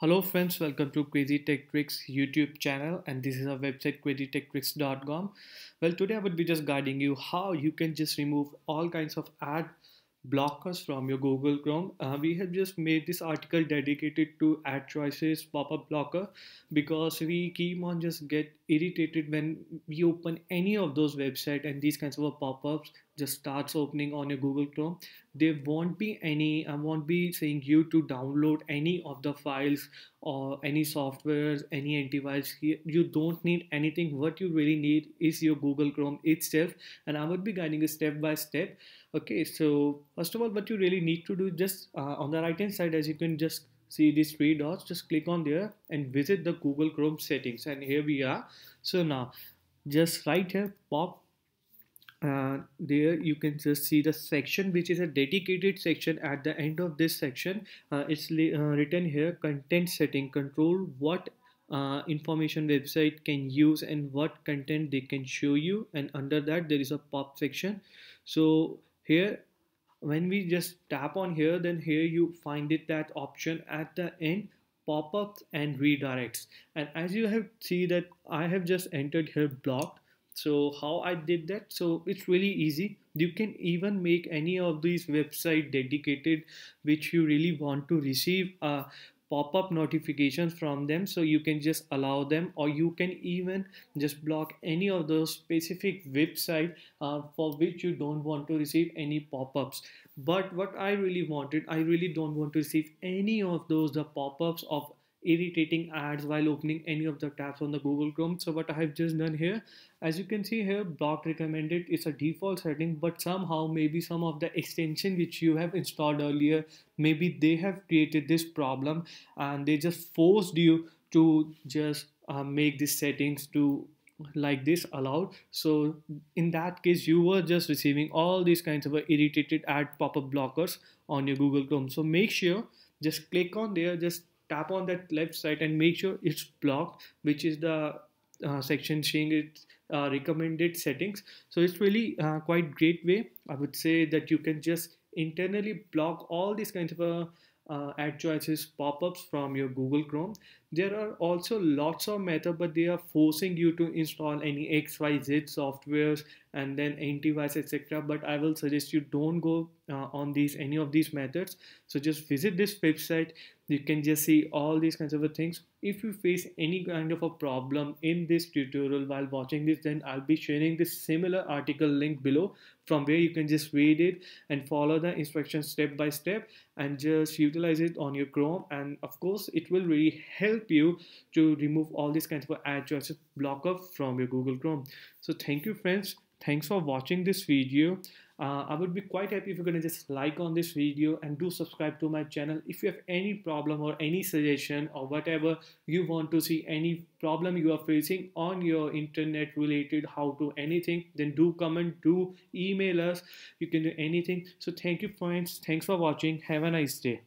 Hello friends, welcome to Crazy Tech Tricks YouTube channel and this is our website crazytechtricks.com. Well today I would be just guiding you how you can just remove all kinds of ad blockers from your Google Chrome. Uh, we have just made this article dedicated to ad choices pop-up blocker because we keep on just get irritated when we open any of those website and these kinds of pop-ups just starts opening on your Google Chrome. There won't be any, I won't be saying you to download any of the files or any softwares, any antivirus here. You don't need anything. What you really need is your Google Chrome itself. And I would be guiding you step by step. Okay, so first of all, what you really need to do just uh, on the right hand side, as you can just see these three dots, just click on there and visit the Google Chrome settings. And here we are. So now just right here, pop uh, there you can just see the section which is a dedicated section at the end of this section. Uh, it's uh, written here content setting control what uh, information website can use and what content they can show you. And under that there is a pop section. So here when we just tap on here then here you find it that option at the end pop-ups and redirects. And as you have see that I have just entered here blocked so how I did that? So it's really easy. You can even make any of these website dedicated which you really want to receive a pop-up notifications from them. So you can just allow them or you can even just block any of those specific website uh, for which you don't want to receive any pop-ups. But what I really wanted I really don't want to receive any of those the pop-ups of irritating ads while opening any of the tabs on the Google Chrome. So what I have just done here, as you can see here, block recommended is a default setting, but somehow maybe some of the extension which you have installed earlier, maybe they have created this problem and they just forced you to just uh, make these settings to like this allowed so in that case you were just receiving all these kinds of irritated ad pop-up blockers on your google chrome so make sure just click on there just tap on that left side and make sure it's blocked which is the uh, section showing its uh, recommended settings so it's really uh, quite great way i would say that you can just internally block all these kinds of uh, uh, ad choices pop-ups from your Google Chrome. There are also lots of methods, but they are forcing you to install any XYZ softwares and then antivirus, etc. But I will suggest you don't go uh, on these any of these methods. So just visit this website. You can just see all these kinds of things. If you face any kind of a problem in this tutorial while watching this, then I'll be sharing this similar article link below from where you can just read it and follow the instructions step by step and just utilize it on your Chrome. And of course, it will really help you to remove all these kinds of ad choices blocker from your Google Chrome. So thank you friends. Thanks for watching this video. Uh, I would be quite happy if you're gonna just like on this video and do subscribe to my channel. If you have any problem or any suggestion or whatever you want to see any problem you are facing on your internet related how to anything then do comment do email us. You can do anything. So thank you friends. Thanks for watching. Have a nice day